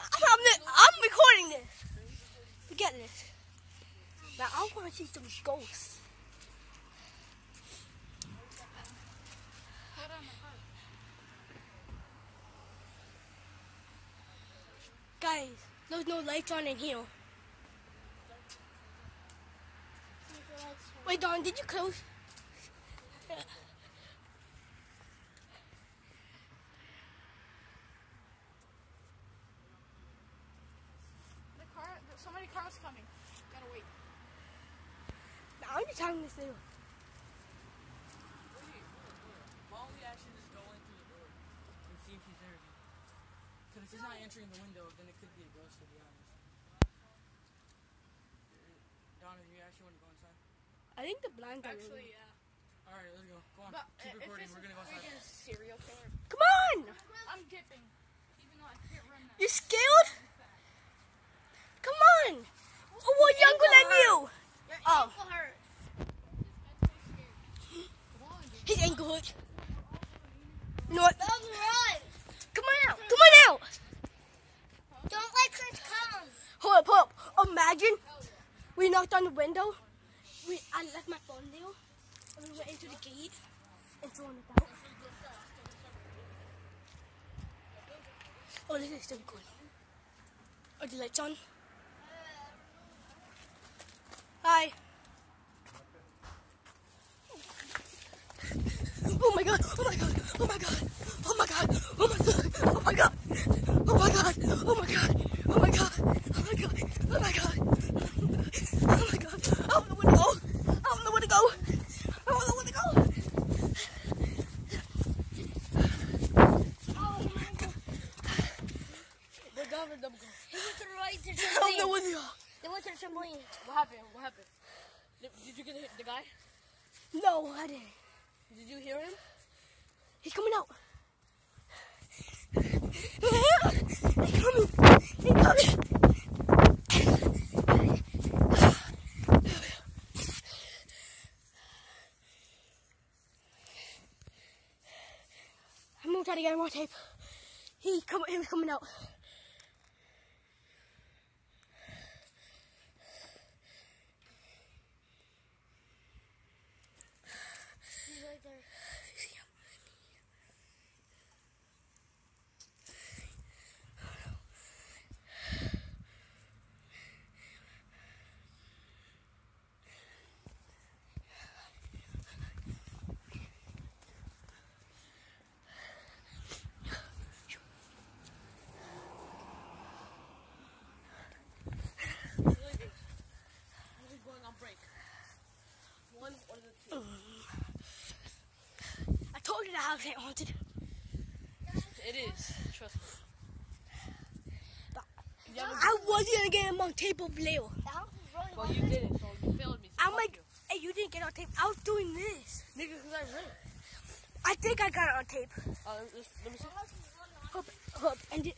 I'm, I'm, I'm recording this. Forget this. Now I want to see some ghosts. Guys, there's no lights on in here. Wait, Don, did you close? The car, so many cars coming. Gotta wait. I'm just having this little. Why don't we actually just go in through the door and see if he's there again? Because if he's not entering the window, then it could be a ghost, to be honest. Donna, do you actually want to go inside? I think the blinds are Actually, really- yeah. Alright, let's go. Go on. But Keep uh, recording. We're gonna go a inside. freaking serial killer, Come on! I'm dipping. Even though I can't run now. You scared? Come on! Oh, we're younger than you! Your Oh. ankle hurts. His ankle hurts. You know what? Don't run. Come on out! Come on out! Don't let Chris come. Hold up, hold up. Imagine we knocked on the window. We, I left my phone there. And we went into the gate and thrown it out. Oh, this is still good. Are the lights on? Hi. My god! Oh my god! Oh my god! Oh my god! Oh my god! Oh my god! Oh my god! Oh my god! Oh my god! Oh my god! Oh my god! Oh my god! I don't know where to go! I don't know where to go! I don't know where to go! Oh my god! The government double go. He went to the right to I don't know where to go! They went to the trampoline. What happened? What happened? Did, you get the, the guy? No, I didn't. Did you hear him? He's coming out. He's coming. He's coming. I'm gonna try to get more tape. He come. He was coming out. He's right there. He's leaving. He's going on break. One or the two. I told you the house ain't haunted. It is. Trust me. But- I was gonna get him on tape of Leo. The house is really well, you didn't, so you failed me. So I'm like, you. hey, you didn't get on tape. I was doing this. nigga, because I ran. I think I got it on tape. Uh, let, let me see. Hope, hope, and it.